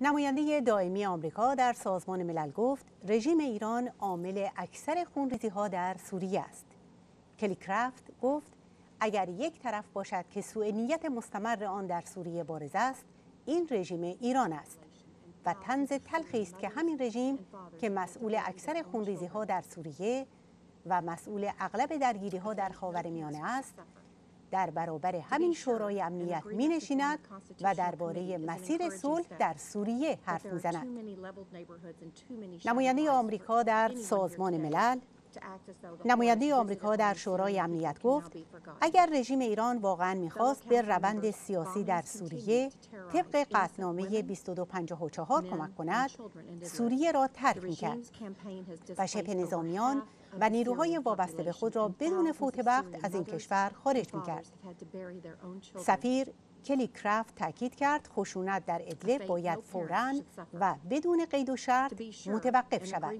نماینده دائمی آمریکا در سازمان ملل گفت رژیم ایران عامل اکثر خونریزی ها در سوریه است. کلی کرافت گفت اگر یک طرف باشد که سوء نیت مستمر آن در سوریه بارز است این رژیم ایران است و تنز تلخی است که همین رژیم که مسئول اکثر خونریزی ها در سوریه و مسئول اغلب درگیری ها در خاورمیانه است در برابر همین شورای امنیت می نشیند و درباره مسیر صلح در سوریه حرف می زند. نماینده آمریکا در سازمان ملل نماینده آمریکا در شورای امنیت گفت اگر رژیم ایران واقعا می‌خواست به روند سیاسی در سوریه طبق قطنامه 2254 کمک کند سوریه را ترک می‌کرد و شبه نظامیان و نیروهای وابسته به خود را بدون فوت وقت از این کشور خارج می‌کرد. سفیر کلی کرافت تاکید کرد خشونت در ادلب باید فوراً و بدون قید و شرط متوقف شود.